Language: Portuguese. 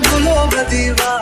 tempo novo.